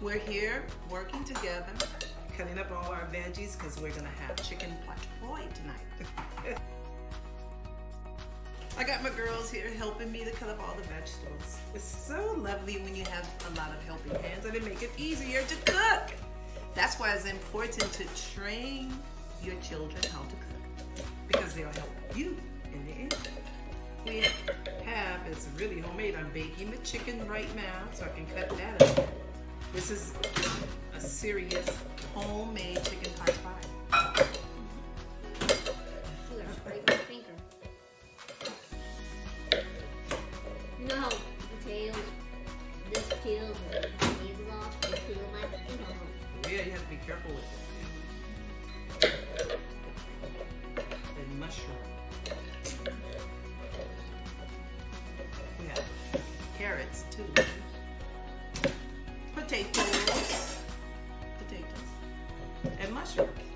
working together, cutting up all our veggies because we're gonna have chicken pot pie tonight. I got my girls here helping me to cut up all the vegetables. It's so lovely when you have a lot of helping hands and it make it easier to cook. That's why it's important to train your children how to cook because they'll help you in the end. We have, it's really homemade. I'm baking the chicken right now so I can cut. This is a serious homemade chicken pot pie. You're gonna scrape my finger. You know how the tail, this peels and these off, they peel my finger off. Yeah, you have to be careful with it. And mushroom. We have carrots too. Potatoes. Potatoes. And mushrooms.